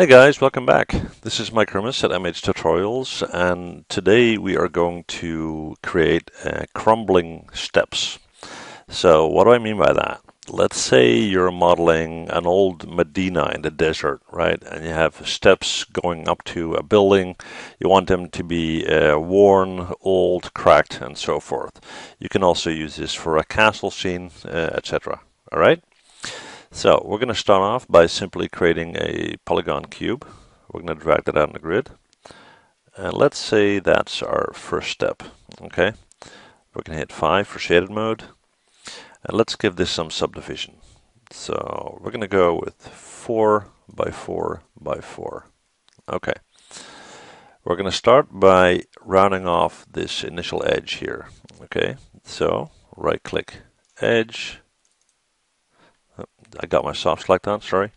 Hey guys, welcome back. This is Mike Hermes at MH Tutorials and today we are going to create uh, crumbling steps. So what do I mean by that? Let's say you're modeling an old Medina in the desert, right? And you have steps going up to a building. You want them to be uh, worn, old, cracked, and so forth. You can also use this for a castle scene, uh, etc. All right? So we're going to start off by simply creating a polygon cube. We're going to drag that out on the grid. And let's say that's our first step. Okay, we're going to hit 5 for shaded mode. And let's give this some subdivision. So we're going to go with 4 by 4 by 4. Okay. We're going to start by rounding off this initial edge here. Okay, so right click edge, I got my soft select on, sorry.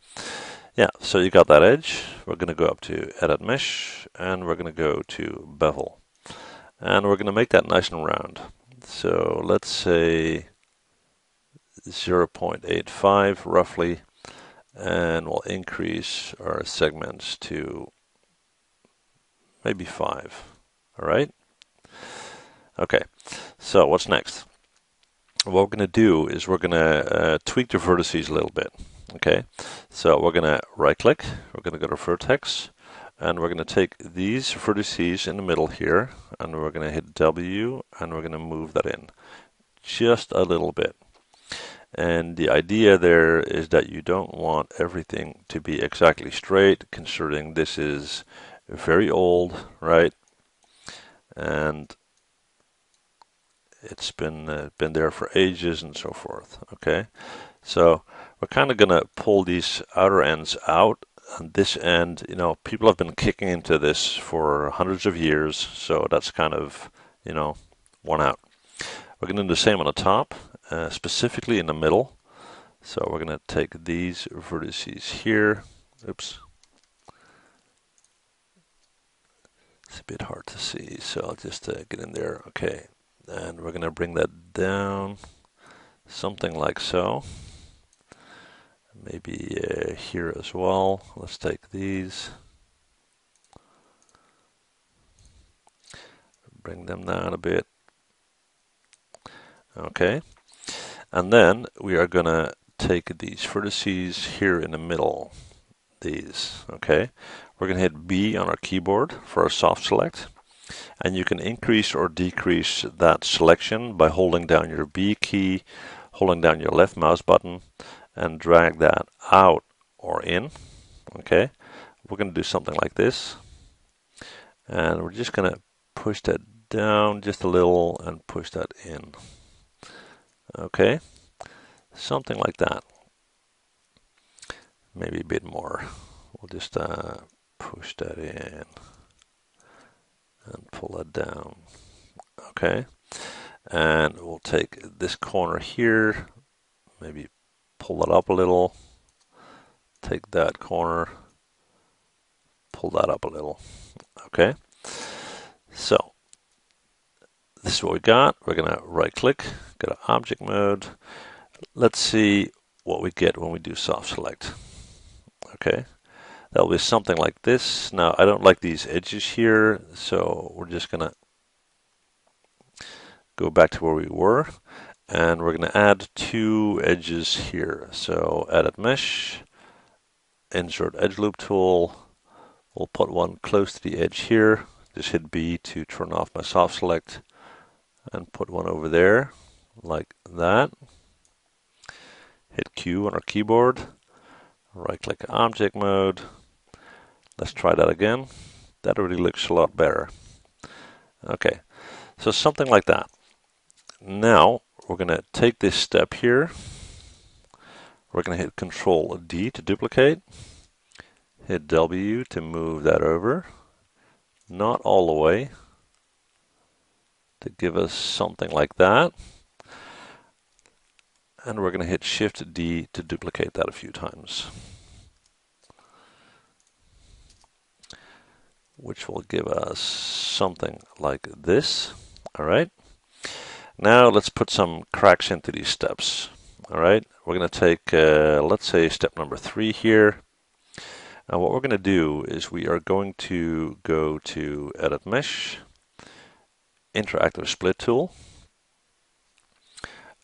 Yeah, so you got that edge. We're going to go up to Edit Mesh, and we're going to go to Bevel. And we're going to make that nice and round. So let's say 0.85 roughly, and we'll increase our segments to maybe 5. All right? Okay, so what's next? What we're going to do is we're going to uh, tweak the vertices a little bit. Okay, so we're going to right click, we're going to go to vertex, and we're going to take these vertices in the middle here, and we're going to hit W, and we're going to move that in just a little bit. And the idea there is that you don't want everything to be exactly straight, considering this is very old, right? And it's been uh, been there for ages and so forth. Okay, so we're kind of going to pull these outer ends out. And this end, you know, people have been kicking into this for hundreds of years, so that's kind of, you know, worn out. We're going to do the same on the top, uh, specifically in the middle. So we're going to take these vertices here. Oops. It's a bit hard to see, so I'll just uh, get in there. Okay, and we're going to bring that down something like so. Maybe uh, here as well. Let's take these. Bring them down a bit. Okay. And then we are going to take these vertices here in the middle these okay? We're going to hit B on our keyboard for our soft select and you can increase or decrease that selection by holding down your B key, holding down your left mouse button and drag that out or in. Okay, we're going to do something like this and we're just going to push that down just a little and push that in. Okay, something like that. Maybe a bit more. We'll just uh, push that in pull that down. Okay, and we'll take this corner here, maybe pull that up a little, take that corner, pull that up a little. Okay, so this is what we got. We're going to right click, go to object mode. Let's see what we get when we do soft select. Okay, That'll be something like this. Now, I don't like these edges here, so we're just going to go back to where we were. And we're going to add two edges here. So edit mesh, insert edge loop tool. We'll put one close to the edge here. Just hit B to turn off my soft select and put one over there like that. Hit Q on our keyboard. Right click object mode. Let's try that again. That already looks a lot better. Okay, so something like that. Now we're going to take this step here. We're going to hit Control D to duplicate. Hit W to move that over. Not all the way. To give us something like that. And we're going to hit Shift D to duplicate that a few times. Which will give us something like this. All right. Now let's put some cracks into these steps. All right. We're going to take, uh, let's say, step number three here. And what we're going to do is we are going to go to Edit Mesh, Interactive Split Tool,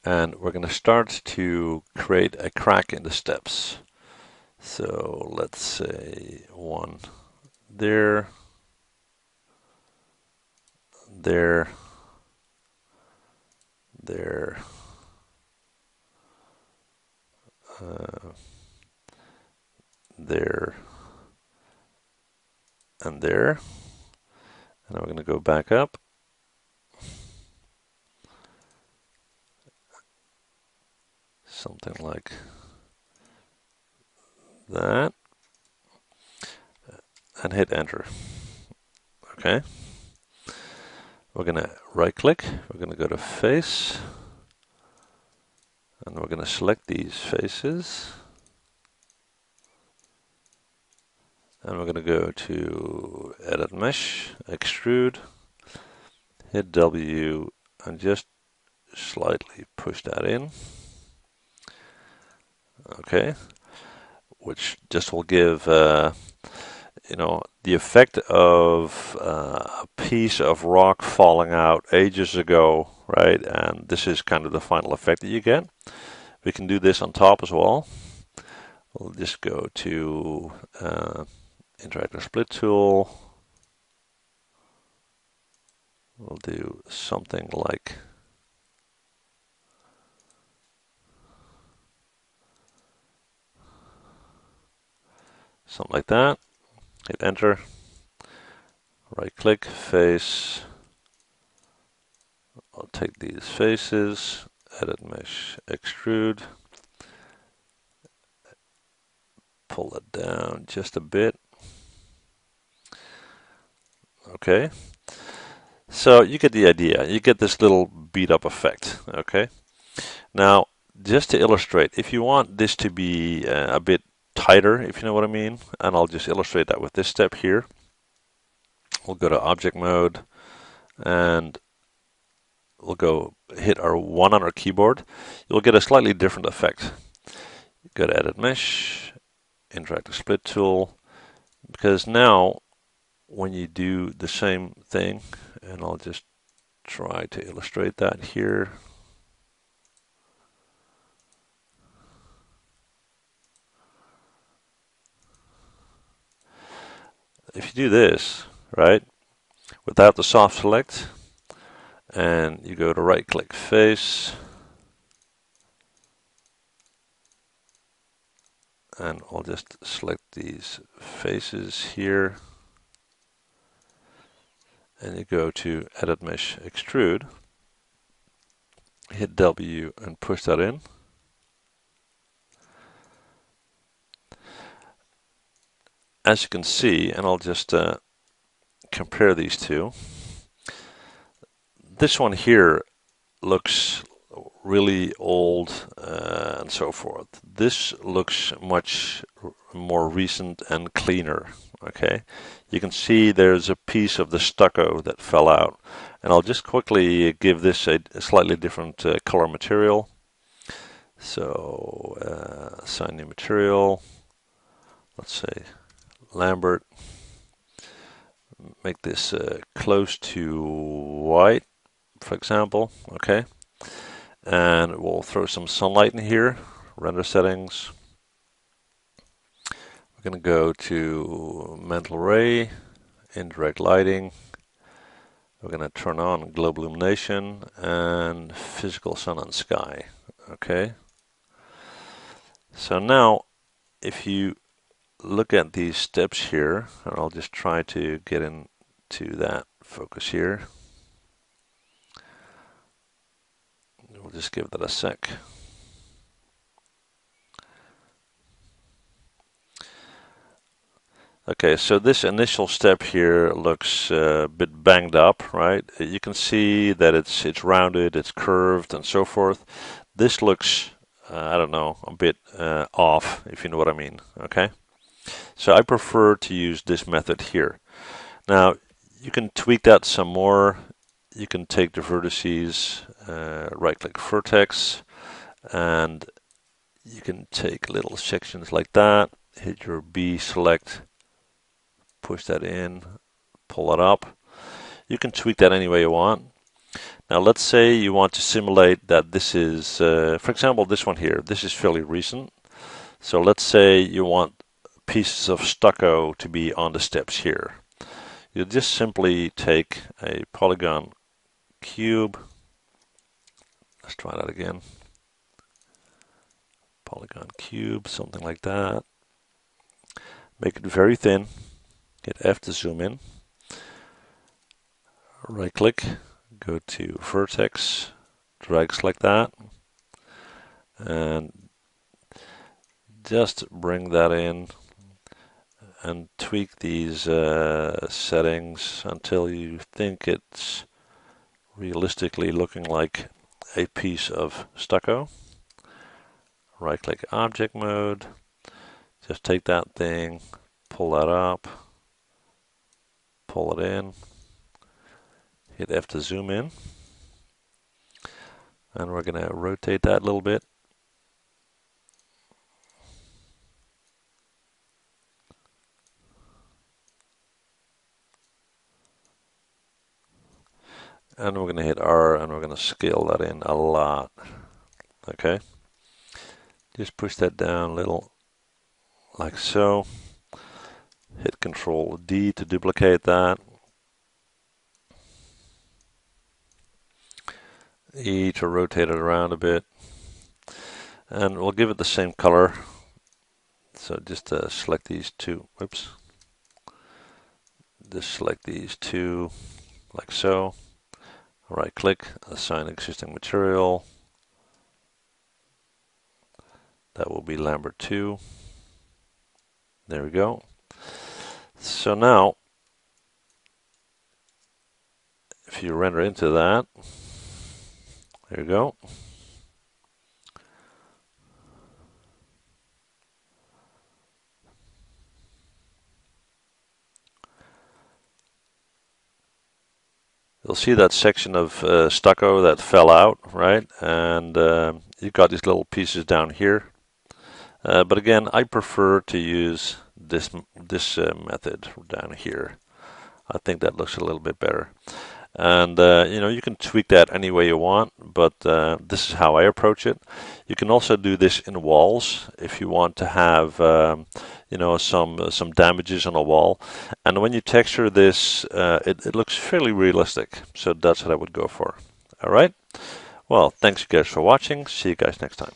and we're going to start to create a crack in the steps. So let's say one there, there, there, uh, there, and there. And we're going to go back up. Something like that. And hit enter. Okay. We're going to right click. We're going to go to face. And we're going to select these faces. and we're going to go to edit mesh, extrude, hit W and just slightly push that in. Okay, which just will give uh, you know the effect of uh, a piece of rock falling out ages ago, right? And this is kind of the final effect that you get. We can do this on top as well. We'll just go to uh, interactive split tool. We'll do something like something like that. Hit enter. Right click, face. I'll take these faces, edit mesh, extrude. Pull it down just a bit. Okay. So you get the idea. You get this little beat up effect. Okay. Now, just to illustrate, if you want this to be uh, a bit tighter, if you know what I mean, and I'll just illustrate that with this step here. We'll go to object mode and we'll go hit our one on our keyboard. You'll get a slightly different effect. Go to edit mesh, interactive split tool, because now when you do the same thing, and I'll just try to illustrate that here. If you do this, right, without the soft select, and you go to right click face, and I'll just select these faces here and you go to Edit Mesh Extrude, hit W and push that in. As you can see, and I'll just uh, compare these two, this one here looks really old uh, and so forth. This looks much more recent and cleaner. Okay, you can see there's a piece of the stucco that fell out, and I'll just quickly give this a, a slightly different uh, color material. So, uh, assign new material. Let's say Lambert. Make this uh, close to white, for example. Okay and we'll throw some sunlight in here render settings we're going to go to mental ray indirect lighting we're going to turn on global illumination and physical sun and sky okay so now if you look at these steps here and I'll just try to get into that focus here We'll just give that a sec. Okay, so this initial step here looks uh, a bit banged up, right? You can see that it's it's rounded, it's curved, and so forth. This looks, uh, I don't know, a bit uh, off, if you know what I mean. Okay, so I prefer to use this method here. Now you can tweak that some more. You can take the vertices uh, right click vertex and you can take little sections like that hit your B select, push that in, pull it up. You can tweak that any way you want. Now let's say you want to simulate that this is, uh, for example, this one here, this is fairly recent. So let's say you want pieces of stucco to be on the steps here. You just simply take a polygon cube. Let's try that again. Polygon cube, something like that. Make it very thin. Hit F to zoom in. Right click, go to vertex, drags like that. And just bring that in and tweak these uh, settings until you think it's realistically looking like a piece of stucco. Right click object mode, just take that thing, pull that up, pull it in, hit F to zoom in, and we're going to rotate that a little bit and we're going to hit R and we're going to scale that in a lot. Okay, just push that down a little like so. Hit Control D to duplicate that. E to rotate it around a bit. And we'll give it the same color. So just uh, select these two. Whoops. Just select these two like so right click, assign existing material. That will be Lambert 2. There we go. So now, if you render into that, there you go. You'll see that section of uh, stucco that fell out, right? And uh, you've got these little pieces down here. Uh, but again, I prefer to use this this uh, method down here. I think that looks a little bit better. And uh, you know you can tweak that any way you want, but uh, this is how I approach it. You can also do this in walls if you want to have um, you know some uh, some damages on a wall. And when you texture this uh, it, it looks fairly realistic. So that's what I would go for. All right? Well thanks you guys for watching. See you guys next time